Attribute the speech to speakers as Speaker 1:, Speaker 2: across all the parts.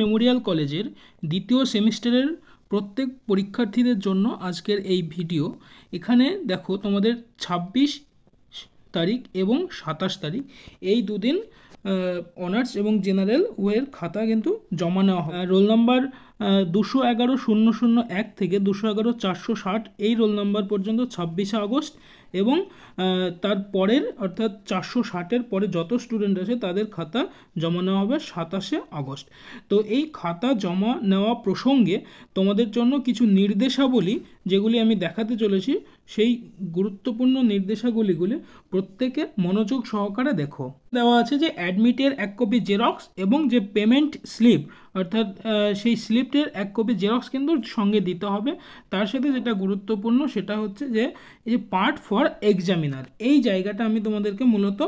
Speaker 1: Memorial কলেজের দ্বিতীয় সেমিস্টারের প্রত্যেক পরীক্ষার্থীদের জন্য আজকের এই ভিডিও। এখানে দেখো তোমাদের ছাব্বিশ তারিখ এবং সাতাশ তারিখ। এই দুদিন অনার্স এবং জেনারেল ওয়ের খাতা কিন্তু জমা নেওয়া হয়। রোল নাম্বার দুশো এগারো শূন্য শূন্য এক থেকে দুশো এগারো চারশো ষাট, এই রোল নাম্বার পর্যন্ত ছাব্বিশে আগস্ট এবং তার পরের অর্থাৎ চারশো ষাটের পরে যত স্টুডেন্ট আছে তাদের খাতা জমা নেওয়া হবে সাতাশে আগস্ট। তো এই খাতা জমা নেওয়া প্রসঙ্গে তোমাদের জন্য কিছু নির্দেশাবলী যেগুলি আমি দেখাতে চলেছি, সেই গুরুত্বপূর্ণ নির্দেশাবলীগুলি প্রত্যেকে মনোযোগ সহকারে দেখো। দেওয়া আছে যে অ্যাডমিটের এক কপি জেরক্স এবং যে পেমেন্ট স্লিপ অর্থাৎ সেই স্লিপটের এক কপি জেরক্স কিন্তু সঙ্গে দিতে হবে। তার সাথে যেটা গুরুত্বপূর্ণ, সেটা হচ্ছে যে, এই যে পার্ট ফর এক্সামিনার এই জায়গাটা আমি তোমাদেরকে মূলত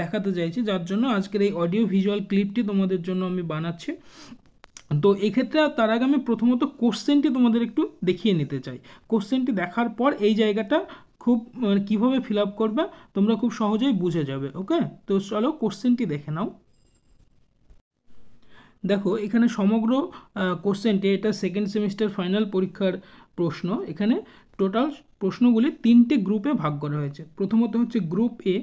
Speaker 1: দেখাতে চাইছি। যার জন্য আজকের এই অডিও ভিজুয়াল ক্লিপটি তোমাদের জন্য আমি বানাচ্ছি। তো এক্ষেত্রে তার আগে আমি প্রথমত কোশ্চেনটি তোমাদের একটু দেখিয়ে নিতে চাই। কোশ্চেনটি দেখার পর এই জায়গাটা খুব মানে কীভাবে ফিল আপ করবে, তোমরা খুব সহজেই বুঝে যাবে ওকে তো চলো কোশ্চেনটি দেখে নাও। দেখো, এখানে সমগ্র কোশ্চেনটি এটা সেকেন্ড সেমিস্টার ফাইনাল পরীক্ষার প্রশ্ন। এখানে টোটাল প্রশ্নগুলি তিনটে গ্রুপে ভাগ করা হয়েছে। প্রথমত হচ্ছে গ্রুপ এ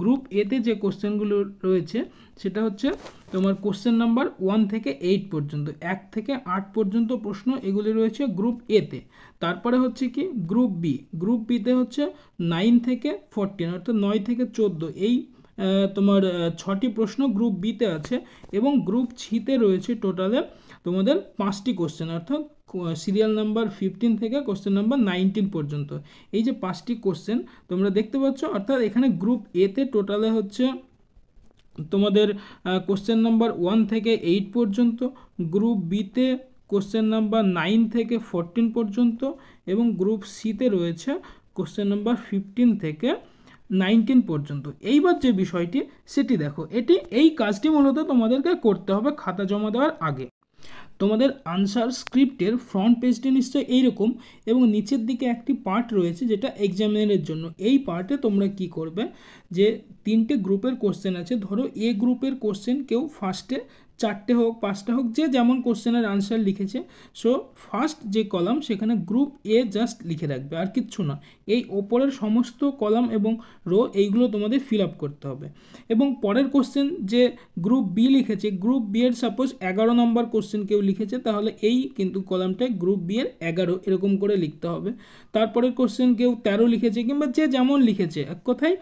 Speaker 1: গ্রুপ এতে যে কোশ্চেনগুলো রয়েছে, সেটা হচ্ছে তোমার কোশ্চেন নাম্বার ওয়ান থেকে এইট পর্যন্ত, এক থেকে আট পর্যন্ত প্রশ্ন এগুলি রয়েছে গ্রুপ এতে তারপরে হচ্ছে কি? গ্রুপ বি গ্রুপ বিতে হচ্ছে নাইন থেকে ফোরটিন অর্থাৎ নয় থেকে চোদ্দ। এই তোমার ছটি প্রশ্ন গ্রুপ বিতে আছে এবং গ্রুপ ছিতে রয়েছে টোটালে তোমাদের পাঁচটি কোশ্চেন অর্থাৎ সিরিয়াল নাম্বার ফিফটিন থেকে কোশ্চেন নাম্বার নাইনটিন পর্যন্ত। এই যে পাঁচটি কোশ্চেন তোমরা দেখতে পাচ্ছ, অর্থাৎ এখানে গ্রুপ এতে টোটালে হচ্ছে তোমাদের কোশ্চেন নাম্বার ওয়ান থেকে এইট পর্যন্ত গ্রুপ বিতে কোশ্চেন নাম্বার নাইন থেকে ফোরটিন পর্যন্ত এবং গ্রুপ সিতে রয়েছে কোশ্চেন নাম্বার ফিফটিন থেকে নাইনটিন পর্যন্ত। এইবার যে বিষয়টি, সেটি দেখো। এটি এই কাজটি মূলত তোমাদেরকে করতে হবে খাতা জমা দেওয়ার আগে। তোমাদের আনসার স্ক্রিপ্টের ফ্রন্ট পেজটি নিশ্চয়ই এইরকম এবং নিচের দিকে একটি পার্ট রয়েছে যেটা এক্সামিনারের জন্য। এই পার্টে তোমরা কি করবে? যে তিনটে গ্রুপের কোশ্চেন আছে। ধরো এ গ্রুপের কোশ্চেন কেউ ফার্স্টে চারটে হোক, পাঁচটা হোক, যে যেমন কোশ্চেনের আনসার লিখেছে সো ফার্স্ট যে কলাম সেখানে গ্রুপ এ জাস্ট লিখে রাখবে, আর কিচ্ছু না। এই ওপরের সমস্ত কলাম এবং রো এইগুলো তোমাদের ফিল আপ করতে হবে। এবং পরের কোশ্চেন যে গ্রুপ বি লিখেছে গ্রুপ বি এর সাপোজ এগারো নম্বর কোশ্চেন কেউ লিখেছে, তাহলে এই কিন্তু কলামটায় গ্রুপ বি এর এগারো, এরকম করে লিখতে হবে। তারপরের কোশ্চেন কেউ তেরো লিখেছে, কিংবা যে যেমন লিখেছে, এক কথায়,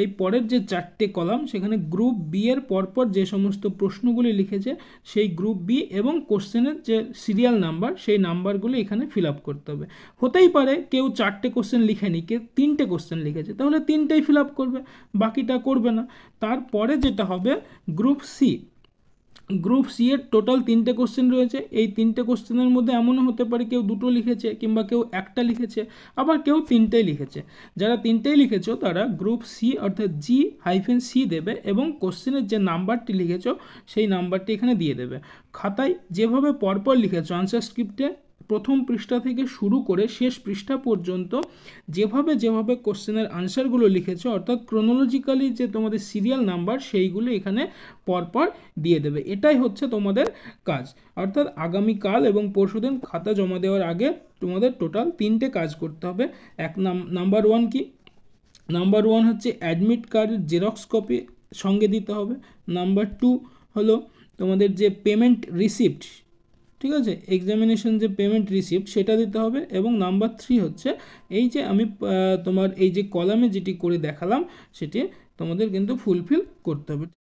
Speaker 1: এই পরের যে চারটে কলাম সেখানে গ্রুপ বি এর পরপর যে সমস্ত প্রশ্নগুলি লিখেছে সেই গ্রুপ বি এবং কোশ্চেনের যে সিরিয়াল নাম্বার সেই নাম্বারগুলো এখানে ফিল আপ করতে হবে। হতেই পারে কেউ চারটে কোশ্চেন লিখেনি, কেউ তিনটে কোশ্চেন লিখেছে, তাহলে তিনটেই ফিল আপ করবে, বাকিটা করবে না। তারপরে যেটা হবে গ্রুপ সি গ্রুপ সি এর টোটাল তিনটে কোশ্চেন রয়েছে। এই তিনটে কোশ্চেনের মধ্যে এমনও হতে পারে কেউ দুটো লিখেছে কিংবা কেউ একটা লিখেছে, আবার কেউ তিনটেই লিখেছে। যারা তিনটেই লিখেছো, তারা গ্রুপ সি অর্থাৎ জি হাইফেন সি দেবে এবং কোশ্চেনের যে নাম্বারটি লিখেছো, সেই নাম্বারটি এখানে দিয়ে দেবে। খাতায় যেভাবে পরপর লিখেছো আনসার স্ক্রিপ্টে প্রথম পৃষ্ঠা থেকে শুরু করে শেষ পৃষ্ঠা পর্যন্ত যেভাবে যেভাবে কোশ্চেনের আনসারগুলো লিখেছে, অর্থাৎ ক্রোনোলজিক্যালি যে তোমাদের সিরিয়াল নাম্বার সেইগুলো এখানে পরপর দিয়ে দেবে। এটাই হচ্ছে তোমাদের কাজ। অর্থাৎ আগামীকাল এবং পরশুদিন খাতা জমা দেওয়ার আগে তোমাদের টোটাল তিনটে কাজ করতে হবে। এক নাম্বার ওয়ান কি? নাম্বার ওয়ান হচ্ছে অ্যাডমিট কার্ডের জেরক্স কপি সঙ্গে দিতে হবে। নাম্বার টু হলো তোমাদের যে পেমেন্ট রিসিপ্ট ঠিক আছে? এক্সামিনেশন যে পেমেন্ট রিসিপ্ট সেটা দিতে হবে এবং নাম্বার থ্রি হচ্ছে এই যে আমি তোমার এই যে কলামে যেটি করে দেখালাম সেটি তোমাদের কিন্তু ফুলফিল করতে হবে।